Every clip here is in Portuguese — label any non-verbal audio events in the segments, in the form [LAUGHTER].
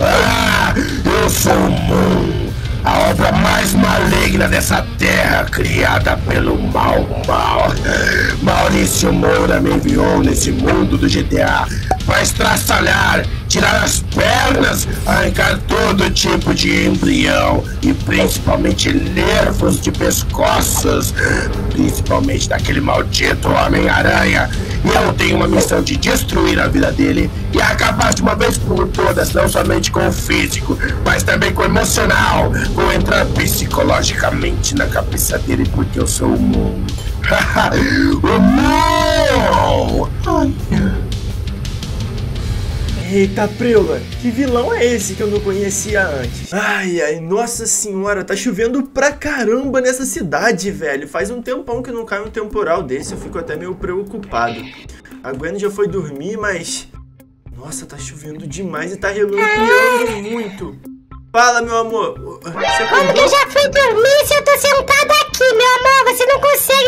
ah, eu sou o Moon, a obra mais maligna dessa terra criada pelo mal mal. Maurício Moura me enviou nesse mundo do GTA para estraçalhar, tirar as pernas, arrancar todo tipo de embrião e principalmente nervos de pescoços, principalmente daquele maldito Homem-Aranha. E eu tenho uma missão de destruir a vida dele e acabar de uma vez por todas, não somente com o físico, mas também com o emocional. Vou entrar psicologicamente na cabeça dele porque eu sou o Moon. [LAUGHS] o Moon! Eita, Preula, que vilão é esse que eu não conhecia antes? Ai, ai, nossa senhora, tá chovendo pra caramba nessa cidade, velho. Faz um tempão que não cai um temporal desse, eu fico até meio preocupado. A Gwen já foi dormir, mas... Nossa, tá chovendo demais e tá relampeando muito. Fala, meu amor. Como que eu já fui dormir se eu tô sentada aqui, meu amor? Você não consegue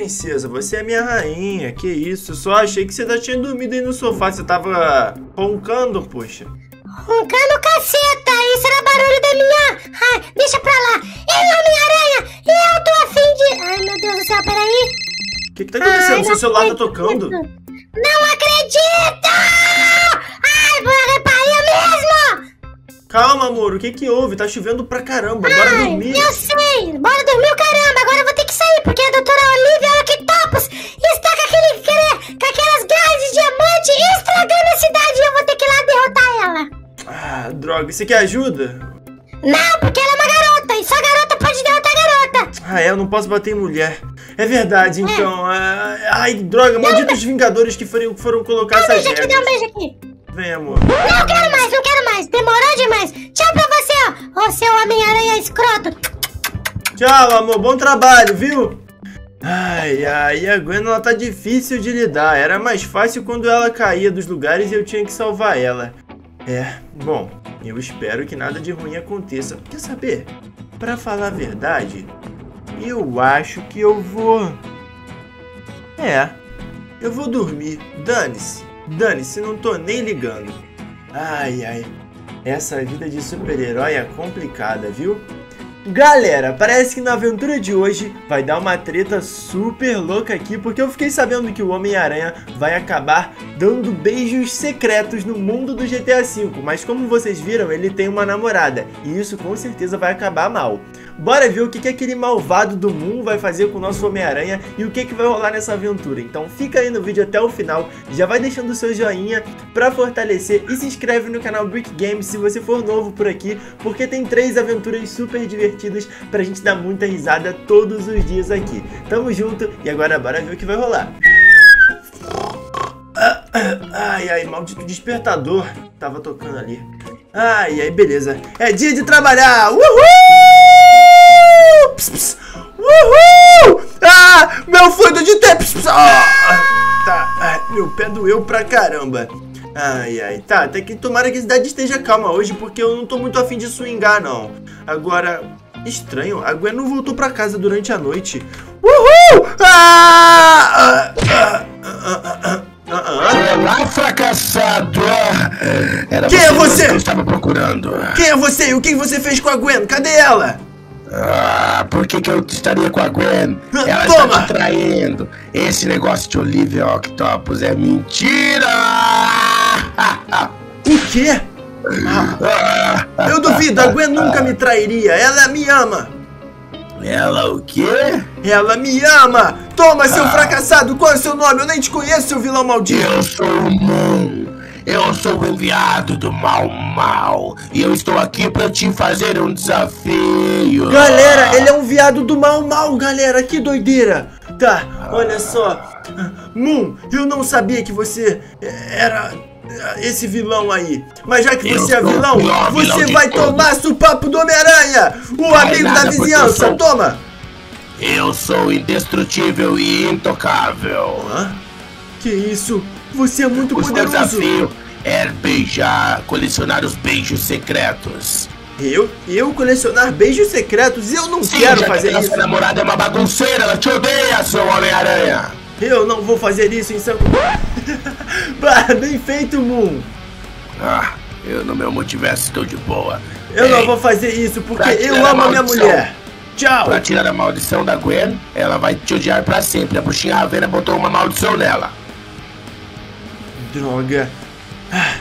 princesa. Você é minha rainha. Que isso? Eu só achei que você já tinha dormido aí no sofá. Você tava roncando, poxa. Roncando caceta. Isso era barulho da minha... Ai, deixa pra lá. Ei, Homem-Aranha, eu tô afim de... Ai, meu Deus do céu, peraí. O que, que tá acontecendo? Ai, Seu celular tá tocando? Não acredito! Ai, vou reparar mesmo! Calma, amor, o que que houve? Tá chovendo pra caramba, Ai, bora dormir. Eu sei, bora dormir o caramba, agora eu vou ter que sair, porque a doutora Olivia Está com, aquele, com aquelas grades de diamante estragando a cidade e eu vou ter que ir lá derrotar ela. Ah, droga, você quer ajuda? Não, porque ela é uma garota e só garota pode derrotar garota. Ah, é, eu não posso bater em mulher. É verdade, é. então. É. Ai, droga, não, malditos Vingadores que foram, foram colocar dá um essas beijo aqui, dá um beijo aqui. Vem, amor. Não quero mais, não quero mais. Demorou demais. Tchau pra você, ó. Ô, seu Homem-Aranha escroto. Tchau, amor. Bom trabalho, viu? Ai, ai, a Gwen ela tá difícil de lidar. Era mais fácil quando ela caía dos lugares e eu tinha que salvar ela. É, bom, eu espero que nada de ruim aconteça. Quer saber? Para falar a verdade, eu acho que eu vou. É, eu vou dormir. Dane-se, dane-se, não tô nem ligando. Ai, ai, essa vida de super-herói é complicada, viu? Galera, parece que na aventura de hoje vai dar uma treta super louca aqui, porque eu fiquei sabendo que o Homem-Aranha vai acabar dando beijos secretos no mundo do GTA V, mas como vocês viram, ele tem uma namorada, e isso com certeza vai acabar mal. Bora ver o que, que aquele malvado do Moon vai fazer com o nosso Homem-Aranha e o que, que vai rolar nessa aventura. Então fica aí no vídeo até o final, já vai deixando o seu joinha pra fortalecer e se inscreve no canal Brick Games se você for novo por aqui, porque tem três aventuras super divertidas pra gente dar muita risada todos os dias aqui. Tamo junto e agora bora ver o que vai rolar. Ai, ai, maldito despertador. Tava tocando ali. Ai, ai, beleza. É dia de trabalhar! Uhul! Pss, pss. Uhul! Ah, meu fluido de tempo! Ah, tá, ai, meu pé doeu pra caramba. Ai, ai, tá, até que tomara que a cidade esteja calma hoje, porque eu não tô muito afim de swingar, não. Agora, estranho, a Gwen não voltou pra casa durante a noite. Uhul! Ah! Ah! Ah! Olá, fracassado! Era Quem é você? Que eu estava procurando. Quem é você? E o que você fez com a Gwen? Cadê ela? Ah, por que, que eu estaria com a Gwen? [LAUGHS] Ela Toma. está me traindo. Esse negócio de Olivia Octopus é mentira! O quê? Ah, eu duvido, a Gwen nunca me trairia. Ela me ama. Ela o quê? Ela me ama! Toma, seu ah. fracassado! Qual é o seu nome? Eu nem te conheço, seu vilão maldito! Eu sou o Moon! Eu sou o enviado do mal mal e eu estou aqui para te fazer um desafio. Galera, ele é um viado do mal mal, galera, que doideira. Tá, olha só. Moon, eu não sabia que você era esse vilão aí. Mas já que eu você é vilão, você vilão vai tomar papo do Homem-Aranha, o amigo da vizinhança. Sou... Toma! Eu sou indestrutível e intocável. Hã? Que isso? Você é muito o poderoso. O desafio é beijar, colecionar os beijos secretos. Eu? Eu colecionar beijos secretos? Eu não Sim, quero fazer que isso. Sua namorada é uma bagunceira, ela te odeia, seu homem Eu não vou fazer isso [LAUGHS] em São... bem feito, Moon. Ah, eu no meu multiverso estou de boa. Eu Ei, não vou fazer isso porque eu amo a minha mulher. Tchau. Pra tirar a maldição da Gwen, ela vai te odiar pra sempre. A bruxinha Ravena botou uma maldição nela. Droga. Ah,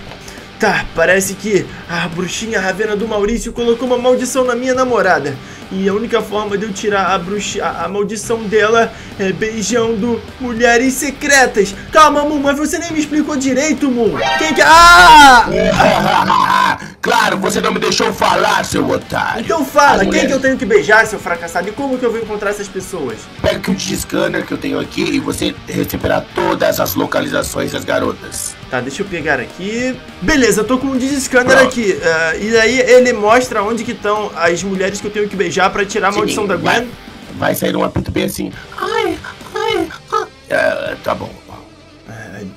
tá, parece que a bruxinha Ravena do Maurício colocou uma maldição na minha namorada. E a única forma de eu tirar a, bruxa, a, a maldição dela é beijando mulheres secretas. Calma, Moon, mas você nem me explicou direito, Moon. Quem que... Ah! [LAUGHS] claro, você não me deixou falar, seu otário. Então fala, quem que eu tenho que beijar, seu fracassado? E como que eu vou encontrar essas pessoas? Pega o kit scanner que eu tenho aqui e você receberá todas as localizações das garotas. Tá, deixa eu pegar aqui. Beleza, eu tô com um scanner Pronto. aqui. ah, e aí ele mostra onde que estão as mulheres que eu tenho que beijar pra tirar a maldição da vai, Gwen. vai sair um apito bem assim. Ai, ai, ai. É, tá bom.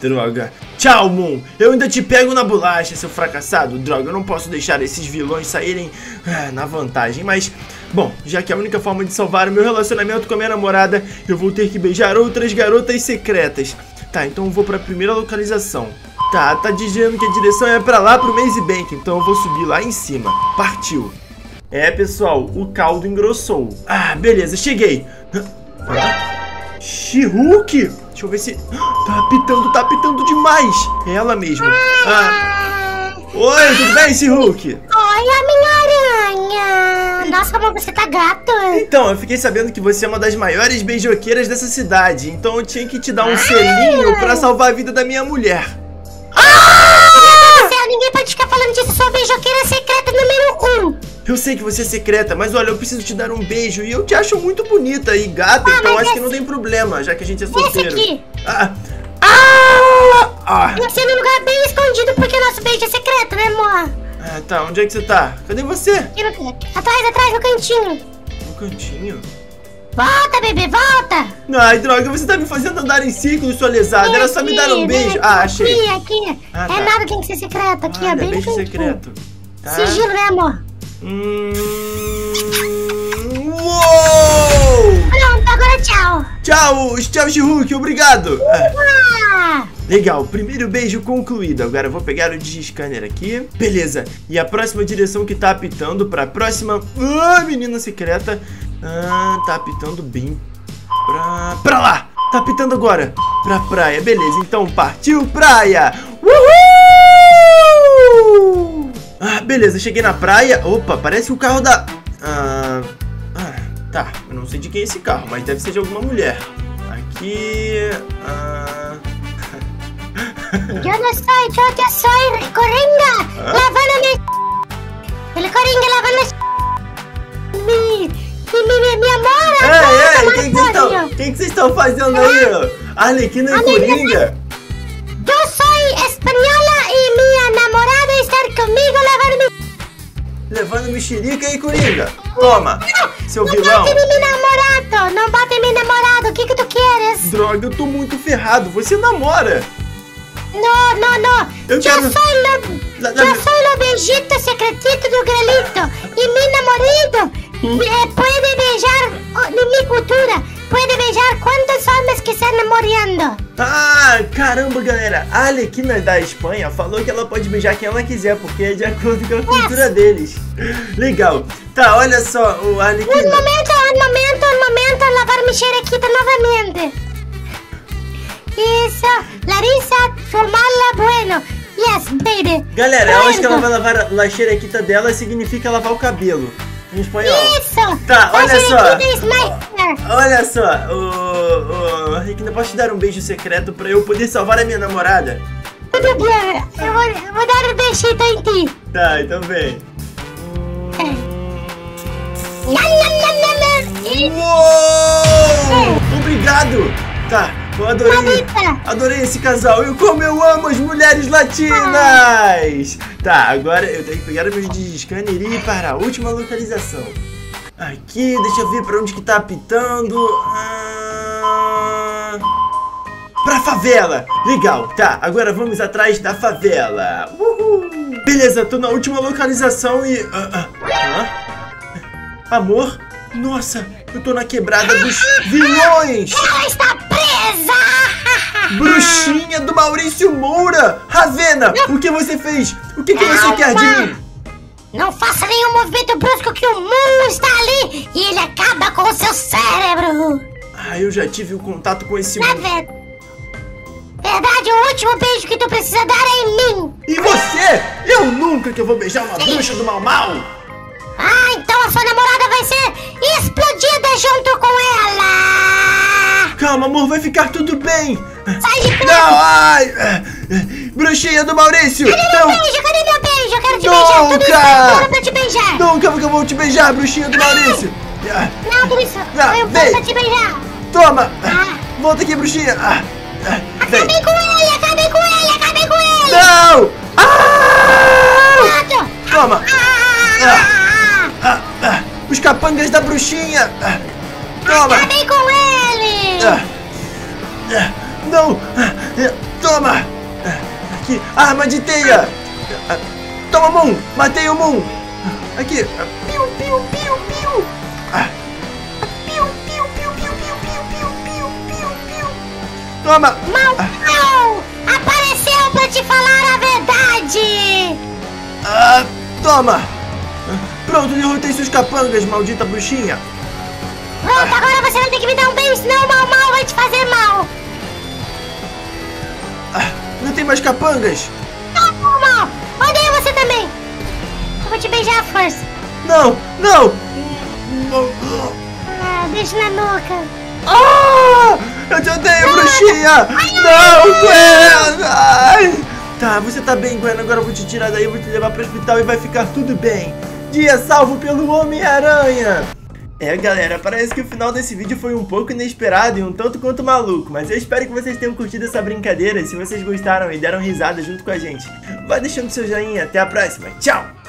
Droga. Tchau, Moon. Eu ainda te pego na bolacha, seu fracassado. Droga, eu não posso deixar esses vilões saírem ah, na vantagem. Mas, bom, já que é a única forma de salvar o meu relacionamento com a minha namorada, eu vou ter que beijar outras garotas secretas. Tá, então eu vou pra primeira localização. Tá, tá dizendo que a direção é pra lá, pro Maze Bank. Então eu vou subir lá em cima. Partiu. É, pessoal, o caldo engrossou. Ah, beleza, cheguei. Ah, She-Hulk? Deixa eu ver se... [GASPS] Tá apitando, tá apitando demais. É ela mesmo. Ah, oi, tudo bem, She-Hulk? Oi, a minha aranha! Nossa, amor, você tá gato! Então, eu fiquei sabendo que você é uma das maiores beijoqueiras dessa cidade. Então eu tinha que te dar um selinho pra salvar a vida da minha mulher. Céu, ninguém pode ficar falando disso, sou a beijoqueira secreta número 1! Um. Eu sei que você é secreta, mas olha, eu preciso te dar um beijo e eu te acho muito bonita e gata, então mas acho que esse- não tem problema, já que a gente é Esse solteiro. aqui! Ah! Ah! Ah! Ser num lugar bem escondido, porque nosso beijo é secreto, né, amor? Ah, tá, onde é que você tá? Cadê você? Aqui no... Atrás, atrás, no cantinho! No cantinho. Volta, bebê, volta! Ai, droga, você tá me fazendo andar em círculo, sua lesada. Era só me dar um Aqui, beijo. Ah, aqui, achei. Aqui, Ah, É tá. nada, tem que ser secreto. Aqui, ó, Olha, bem beijo no cantinho. secreto. Tá? Sigilo, né, amor? Hum... Uou! Pronto, agora tchau! Tchau, tchau, Shihulk, obrigado. Ah! legal, primeiro beijo concluído. Agora eu vou pegar o digiscanner aqui. Beleza, e a próxima direção que tá apitando pra próxima... Ah, menina secreta. Ah, tá apitando bem pra... Pra lá! Tá apitando agora. Pra praia, beleza. Então partiu praia! Beleza, cheguei na praia. Opa, parece o carro da... Ah, ah, tá, eu não sei de quem é esse carro, mas deve ser de alguma mulher. Aqui... Ah... Yo no soy, yo, yo soy Coringa, lavando mi... El Coringa lavando mi... Mi, mi, mi, mi amor, Ei, ei, o que que vocês estão- o que que vocês estão fazendo aí? Arlequina e Coringa? Levando mexerica e Coringa. Toma, seu Não vilão. bate em meu namorado, não bate em meu namorado, o que que tu queres? Droga, eu tô muito ferrado. Você namora. No, no, no, Eu yo quero- soy lo... La- Yo la- soy lo beijito secretito do grelito y mi namorado eh, puede beijar, oh, en mi cultura, que están namorando. Ah, caramba, galera. A Arlequina da Espanha falou que ela pode beijar quem ela quiser, porque é de acordo com a cultura deles. Legal. Tá, olha só, o Un Arlequina. momento, un momento, un momento, lavar mi xerequita novamente. Isso, Larissa, fumala bueno. Yes, baby. Galera, eu acho que ela vai lavar a xerequita dela significa lavar o cabelo. Em espanhol. Isso. Tá, A olha só. É. Olha só, o, o Arlequina, posso te dar um beijo secreto pra eu poder salvar a minha namorada? Tudo bem, eu vou, eu vou dar um beijito em ti. Tá, então vem. E- Uou! Obrigado! Tá, eu adorei. Adorei esse casal. E como eu amo as mulheres latinas! Tá, agora eu tenho que pegar o meu scanner e ir para a última localização. Aqui, deixa eu ver pra onde que tá apitando. Ah... Pra favela! Legal, tá, agora vamos atrás da favela. Uhul! Beleza, tô na última localização e. ah, ah, ah? Amor? Nossa, eu tô na quebrada dos vilões! Ela está presa! [LAUGHS] Bruxinha do Maurício Moura! Ravena, o que você fez? O que, que você quer de mim? Não faça nenhum movimento brusco que o Moon está ali e ele acaba com o seu cérebro. Ah, eu já tive um contato com esse Na mundo. ver- verdade, o último beijo que tu precisa dar é em mim. E você? Eu nunca que eu vou beijar uma bruxa do mal mal! Ah, então a sua namorada vai ser explodida junto com ela. Calma, amor, vai ficar tudo bem! Sai de perto. Não, ai! Bruxinha do Maurício! Cadê meu beijo? Cadê meu beijo? Eu quero te Nunca! beijar. Tudo isso pra te beijar. nunca que eu vou te beijar, bruxinha do Maurício! Ah, Não, tudo isso foi um vem. plano pra te beijar. Toma! Volta aqui, bruxinha! Ah, ah, vem! Acabei com ele, acabei com ele, acabei com ele. Não! Ah! Pronto. Toma! Ah, Ah, ah, os capangas da bruxinha! Ah, toma! acabei com ele. Ah, ah, não! Ah, ah, toma! Ah, Aqui, arma de teia! Ah, Toma, Moon! Matei o Moon! Ah, Aqui! Ah, Piu, piu, piu, piu! Ah, Piu, piu, piu, piu, piu, piu, piu, piu, piu, piu! Toma! Mal, Ah. Apareceu pra te falar a verdade. ah, toma! Ah, Pronto, derrotei seus capangas, maldita bruxinha! Pronto, agora você vai ter que me dar um beijo, senão o mal mal vai te fazer mal. Ah, Não tem mais capangas! Vou te beijar à força. Não! Não! Ah, beijo na nuca. Ah! Eu te odeio, bruxinha! Não, Gwen! Ai! Tá, você tá bem, Gwen. Agora eu vou te tirar daí, vou te levar pro hospital e vai ficar tudo bem. Dia salvo pelo Homem-Aranha! É, galera, parece que o final desse vídeo foi um pouco inesperado e um tanto quanto maluco, mas eu espero que vocês tenham curtido essa brincadeira. Se vocês gostaram e deram risada junto com a gente, vai deixando seu joinha. Até a próxima. Tchau!